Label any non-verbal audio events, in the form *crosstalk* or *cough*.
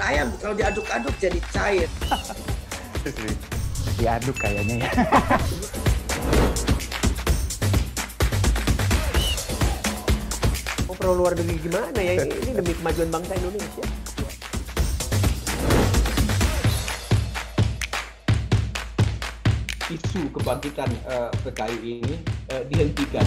ayam kalau diaduk-aduk jadi cair. *laughs* Diaduk kayaknya ya. *laughs* Mau pro luar negeri gimana ya? Ini, ini demi kemajuan bangsa Indonesia. isu kebangkitan uh, PKI ini uh, dihentikan.